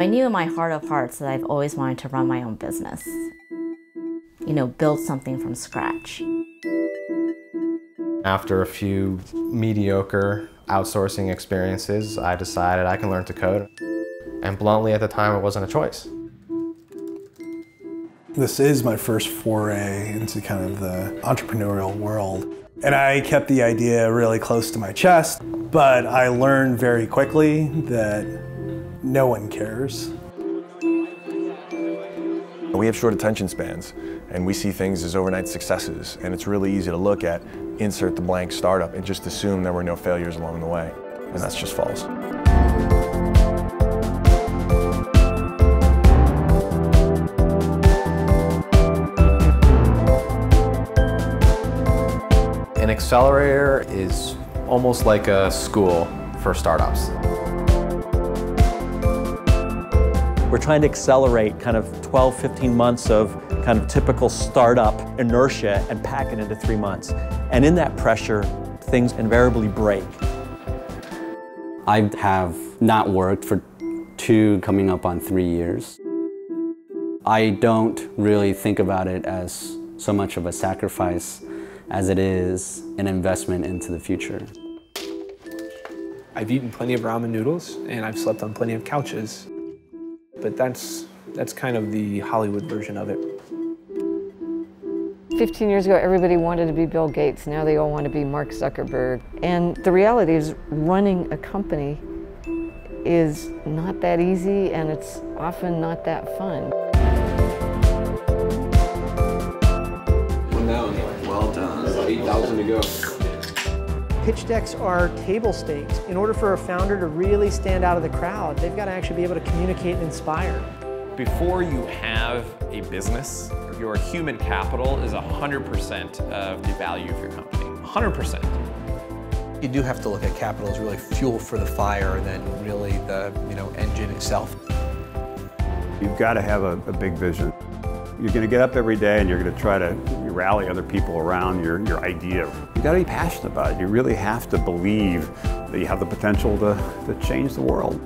I knew in my heart of hearts that I've always wanted to run my own business. You know, build something from scratch. After a few mediocre outsourcing experiences, I decided I can learn to code. And bluntly, at the time, it wasn't a choice. This is my first foray into kind of the entrepreneurial world. And I kept the idea really close to my chest, but I learned very quickly that no one cares. We have short attention spans, and we see things as overnight successes, and it's really easy to look at insert the blank startup and just assume there were no failures along the way, and that's just false. Accelerator is almost like a school for startups. We're trying to accelerate kind of 12, 15 months of kind of typical startup inertia and pack it into three months. And in that pressure, things invariably break. I have not worked for two, coming up on three years. I don't really think about it as so much of a sacrifice as it is an investment into the future. I've eaten plenty of ramen noodles and I've slept on plenty of couches, but that's, that's kind of the Hollywood version of it. 15 years ago, everybody wanted to be Bill Gates. Now they all want to be Mark Zuckerberg. And the reality is running a company is not that easy and it's often not that fun. 8,000 to go. Pitch decks are table stakes. In order for a founder to really stand out of the crowd, they've got to actually be able to communicate and inspire. Before you have a business, your human capital is 100% of the value of your company. 100%. You do have to look at capital as really fuel for the fire than really the you know engine itself. You've got to have a, a big vision. You're going to get up every day and you're going to try to rally other people around your, your idea. You've got to be passionate about it. You really have to believe that you have the potential to, to change the world.